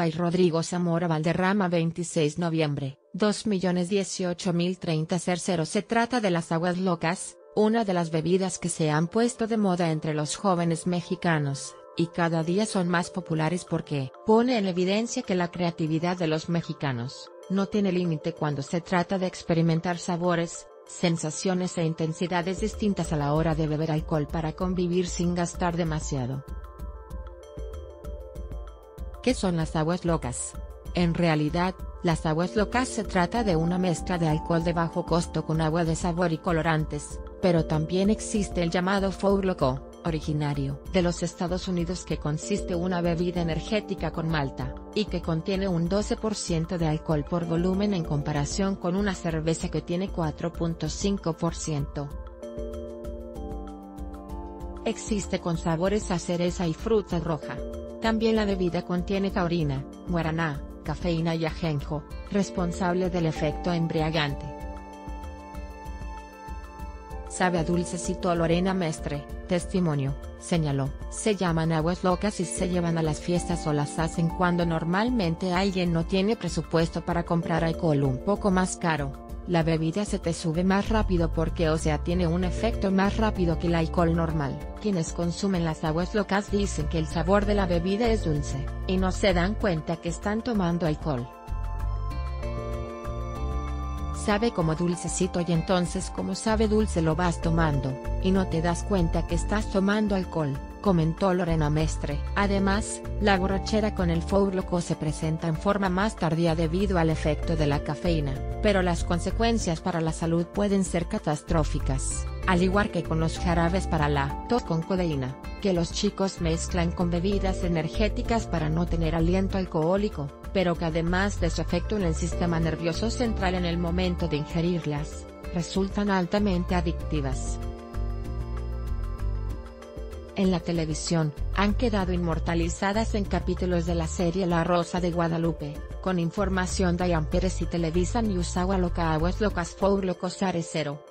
by Rodrigo Zamora Valderrama 26 noviembre, 2.018.030 Se trata de las aguas locas, una de las bebidas que se han puesto de moda entre los jóvenes mexicanos, y cada día son más populares porque pone en evidencia que la creatividad de los mexicanos, no tiene límite cuando se trata de experimentar sabores, sensaciones e intensidades distintas a la hora de beber alcohol para convivir sin gastar demasiado. ¿Qué son las aguas locas? En realidad, las aguas locas se trata de una mezcla de alcohol de bajo costo con agua de sabor y colorantes, pero también existe el llamado Four Loco, originario de los Estados Unidos que consiste una bebida energética con malta, y que contiene un 12% de alcohol por volumen en comparación con una cerveza que tiene 4.5%. Existe con sabores a cereza y fruta roja. También la bebida contiene taurina, guaraná, cafeína y ajenjo, responsable del efecto embriagante. Sabe a dulcecito Lorena Mestre, testimonio, señaló, se llaman aguas locas y se llevan a las fiestas o las hacen cuando normalmente alguien no tiene presupuesto para comprar alcohol un poco más caro la bebida se te sube más rápido porque o sea tiene un efecto más rápido que el alcohol normal. Quienes consumen las aguas locas dicen que el sabor de la bebida es dulce, y no se dan cuenta que están tomando alcohol. Sabe como dulcecito y entonces como sabe dulce lo vas tomando, y no te das cuenta que estás tomando alcohol comentó Lorena Mestre. Además, la borrachera con el Four Loco se presenta en forma más tardía debido al efecto de la cafeína, pero las consecuencias para la salud pueden ser catastróficas, al igual que con los jarabes para la tos con codeína, que los chicos mezclan con bebidas energéticas para no tener aliento alcohólico, pero que además de su efecto en el sistema nervioso central en el momento de ingerirlas, resultan altamente adictivas en la televisión, han quedado inmortalizadas en capítulos de la serie La Rosa de Guadalupe, con información de Pérez y Televisa News Agua Loca Aguas Locas Four Locos Arecero.